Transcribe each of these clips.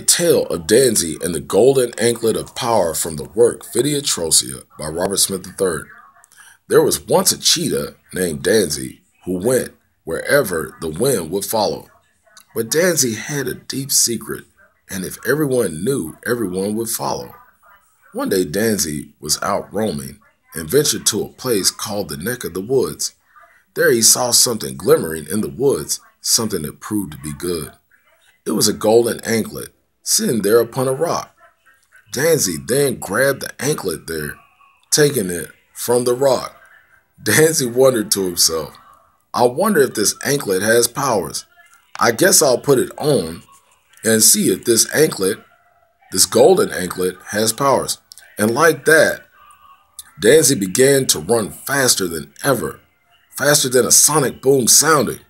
The Tale of Danzi and the Golden Anklet of Power from the work Atrocia by Robert Smith III. There was once a cheetah named Danzi who went wherever the wind would follow. But Danzi had a deep secret, and if everyone knew, everyone would follow. One day Danzi was out roaming and ventured to a place called the Neck of the Woods. There he saw something glimmering in the woods, something that proved to be good. It was a golden anklet sitting there upon a rock. Danzi then grabbed the anklet there, taking it from the rock. Danzi wondered to himself, I wonder if this anklet has powers. I guess I'll put it on and see if this anklet, this golden anklet, has powers. And like that, Danzi began to run faster than ever, faster than a sonic boom sounding,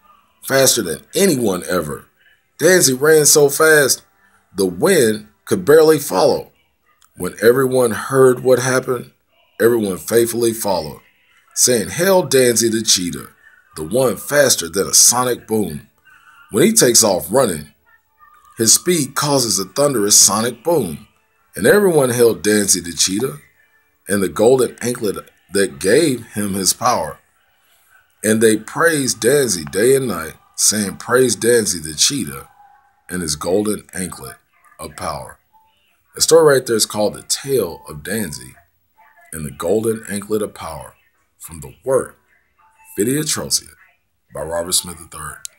faster than anyone ever. Danzi ran so fast the wind could barely follow. When everyone heard what happened, everyone faithfully followed, saying, Hail Danzi the cheetah, the one faster than a sonic boom. When he takes off running, his speed causes a thunderous sonic boom, and everyone hailed Danzi the cheetah and the golden anklet that gave him his power. And they praised Danzi day and night, saying, Praise Danzi the cheetah and his golden anklet of power. The story right there is called The Tale of Danzi and the Golden Anklet of Power from the work Atrocia by Robert Smith III.